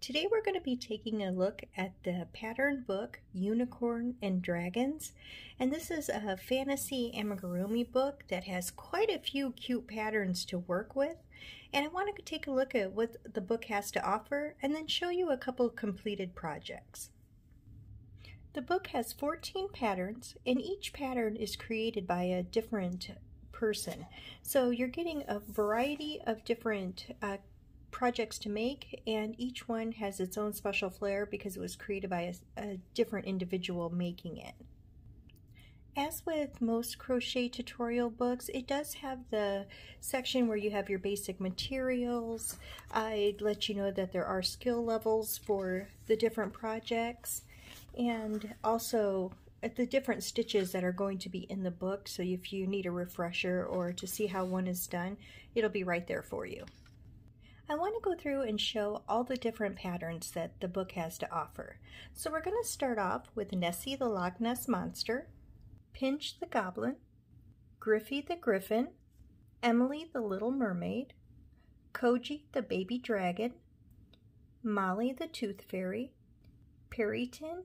Today we're going to be taking a look at the pattern book Unicorn and Dragons. And this is a fantasy amigurumi book that has quite a few cute patterns to work with. And I want to take a look at what the book has to offer and then show you a couple completed projects. The book has 14 patterns and each pattern is created by a different person. So you're getting a variety of different uh, projects to make and each one has its own special flair because it was created by a, a different individual making it. As with most crochet tutorial books, it does have the section where you have your basic materials. I'd let you know that there are skill levels for the different projects and also uh, the different stitches that are going to be in the book. So if you need a refresher or to see how one is done, it'll be right there for you. I want to go through and show all the different patterns that the book has to offer. So we're going to start off with Nessie the Loch Ness Monster, Pinch the Goblin, Griffey the Griffin, Emily the Little Mermaid, Koji the Baby Dragon, Molly the Tooth Fairy, Perryton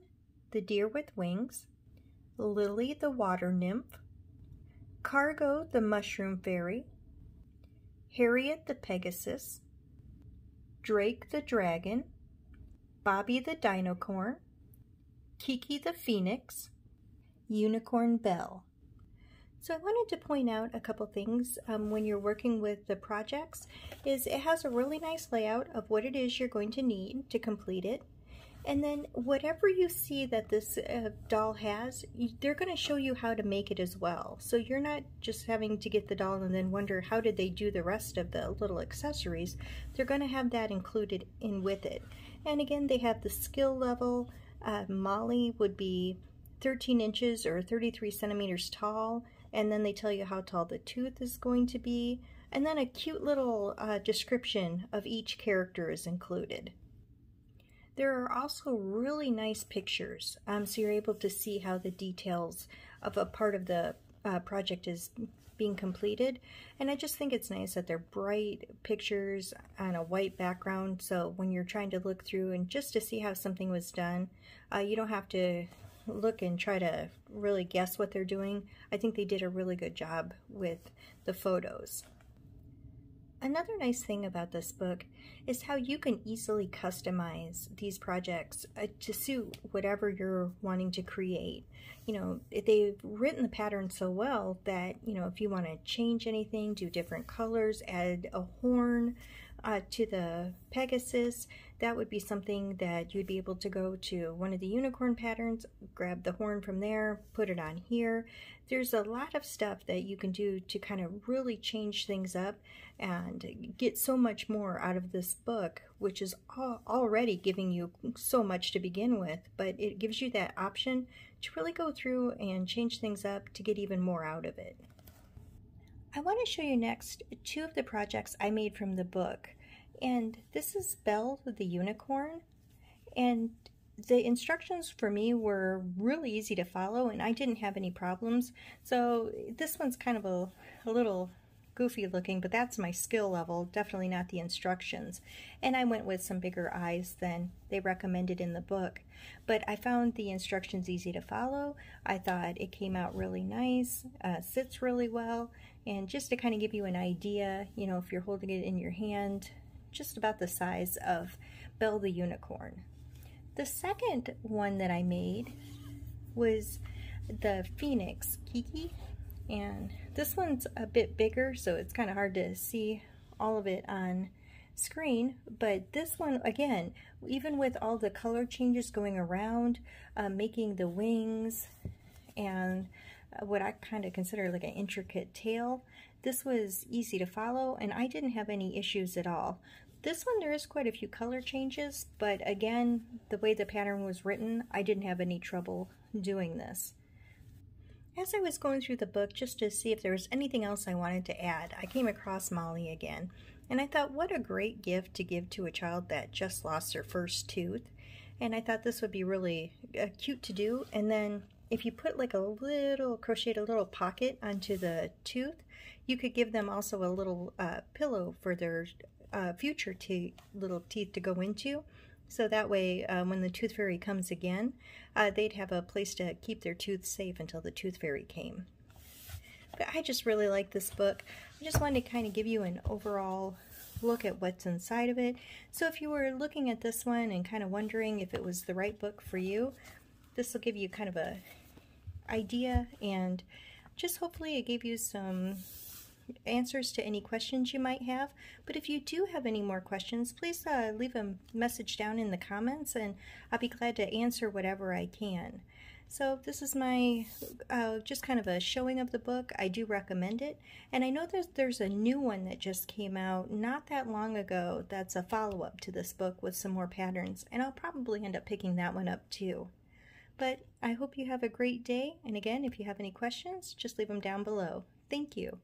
the Deer with Wings, Lily the Water Nymph, Cargo the Mushroom Fairy, Harriet the Pegasus, Drake the Dragon, Bobby the Dinocorn, Kiki the Phoenix, Unicorn Belle. So I wanted to point out a couple things um, when you're working with the projects is it has a really nice layout of what it is you're going to need to complete it. And then whatever you see that this uh, doll has, they're going to show you how to make it as well. So you're not just having to get the doll and then wonder how did they do the rest of the little accessories. They're going to have that included in with it. And again, they have the skill level. Uh, Molly would be 13 inches or 33 centimeters tall. And then they tell you how tall the tooth is going to be. And then a cute little uh, description of each character is included. There are also really nice pictures, um, so you're able to see how the details of a part of the uh, project is being completed. And I just think it's nice that they're bright pictures on a white background, so when you're trying to look through and just to see how something was done, uh, you don't have to look and try to really guess what they're doing. I think they did a really good job with the photos. Another nice thing about this book is how you can easily customize these projects uh, to suit whatever you're wanting to create. You know, they've written the pattern so well that, you know, if you want to change anything, do different colors, add a horn, uh, to the Pegasus, that would be something that you'd be able to go to one of the unicorn patterns, grab the horn from there, put it on here. There's a lot of stuff that you can do to kind of really change things up and get so much more out of this book, which is already giving you so much to begin with, but it gives you that option to really go through and change things up to get even more out of it. I want to show you next two of the projects I made from the book. And this is Belle the Unicorn. And the instructions for me were really easy to follow and I didn't have any problems. So this one's kind of a, a little goofy looking, but that's my skill level, definitely not the instructions. And I went with some bigger eyes than they recommended in the book. But I found the instructions easy to follow. I thought it came out really nice, uh, sits really well, and just to kind of give you an idea, you know, if you're holding it in your hand, just about the size of Belle the Unicorn. The second one that I made was the Phoenix Kiki and this one's a bit bigger, so it's kind of hard to see all of it on screen. But this one, again, even with all the color changes going around, uh, making the wings and what I kind of consider like an intricate tail, this was easy to follow and I didn't have any issues at all. This one, there is quite a few color changes, but again, the way the pattern was written, I didn't have any trouble doing this. As I was going through the book just to see if there was anything else I wanted to add, I came across Molly again. And I thought, what a great gift to give to a child that just lost their first tooth. And I thought this would be really uh, cute to do. And then if you put like a little, crocheted a little pocket onto the tooth, you could give them also a little uh, pillow for their uh, future te little teeth to go into. So that way, uh, when the tooth fairy comes again, uh, they'd have a place to keep their tooth safe until the tooth fairy came. But I just really like this book. I just wanted to kind of give you an overall look at what's inside of it. So if you were looking at this one and kind of wondering if it was the right book for you, this will give you kind of a idea and just hopefully it gave you some answers to any questions you might have. But if you do have any more questions, please uh, leave a message down in the comments and I'll be glad to answer whatever I can. So this is my uh, just kind of a showing of the book. I do recommend it. And I know there's, there's a new one that just came out not that long ago that's a follow-up to this book with some more patterns. And I'll probably end up picking that one up too. But I hope you have a great day. And again, if you have any questions, just leave them down below. Thank you.